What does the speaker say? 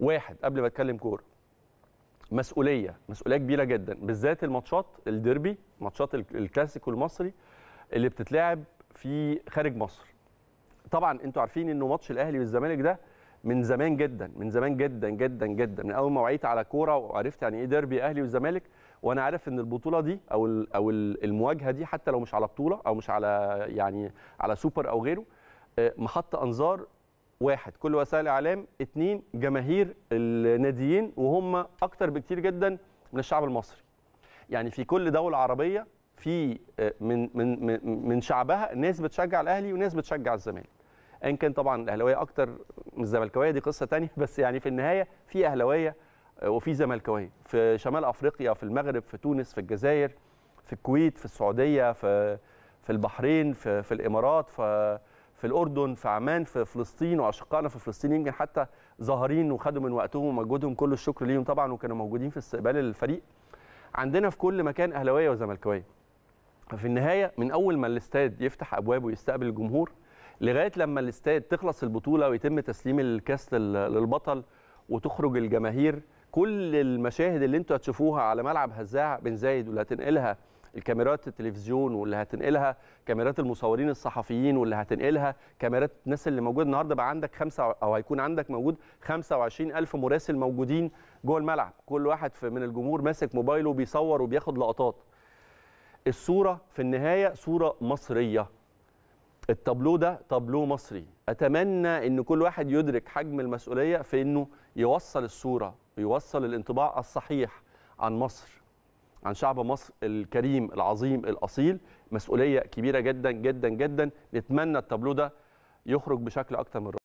واحد قبل ما اتكلم كورة مسؤولية مسؤولية كبيرة جدا بالذات الماتشات الديربي ماتشات ال- الكلاسيكو المصري اللي بتتلعب في خارج مصر. طبعا أنتوا عارفين إنه ماتش الأهلي والزمالك ده من زمان جدا من زمان جدا جدا جدا من أول ما وعيت على كورة وعرفت يعني إيه ديربي أهلي والزمالك وأنا عارف إن البطولة دي أو أو ال- المواجهة دي حتى لو مش على بطولة أو مش على يعني على سوبر أو غيره آه، محط أنظار واحد. كل وسائل الإعلام اتنين جماهير الناديين وهم أكتر بكتير جدا من الشعب المصري. يعني في كل دولة عربية في آه، من من من- شعبها ناس بتشجع الأهلي وناس بتشجع الزمالك. إن كان طبعا الأهلاوية أكتر من الزملكاوية دي قصة تانية بس يعني في النهاية في أهلاوية آه، وفي زملكاوية. في شمال أفريقيا في المغرب في تونس في الجزائر في الكويت في السعودية في في البحرين في في الإمارات في في الأردن في عمان في فلسطين واشقائنا في فلسطين يمكن حتى ظاهرين وخدوا من وقتهم ومجهودهم. كل الشكر ليهم طبعا وكانوا موجودين في استقبال الفريق. عندنا في كل مكان أهلاوية وزملكاوية. في النهاية من أول ما الاستاد يفتح ابوابه ويستقبل الجمهور لغاية لما الاستاد تخلص البطولة ويتم تسليم الكاس لل- للبطل وتخرج الجماهير كل المشاهد اللي أنتوا هتشوفوها على ملعب هزاع بن زايد واللي هتنقلها الكاميرات التلفزيون واللي هتنقلها كاميرات المصورين الصحفيين واللي هتنقلها كاميرات الناس اللي موجودة النهارده بقى عندك خمسة أو هيكون عندك موجود 25 ألف مراسل موجودين جوه الملعب. كل واحد من الجمهور ماسك موبايله وبيصور وبياخد لقطات. الصورة في النهاية صورة مصرية. التابلو ده تابلو مصري. أتمنى إن كل واحد يدرك حجم المسؤولية في إنه يوصل الصورة ويوصل الانطباع الصحيح عن مصر. عن شعب مصر الكريم العظيم الأصيل. مسؤولية كبيرة جدا جدا جدا. نتمنى التابلو ده يخرج بشكل أكتر من رائع.